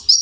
Yes.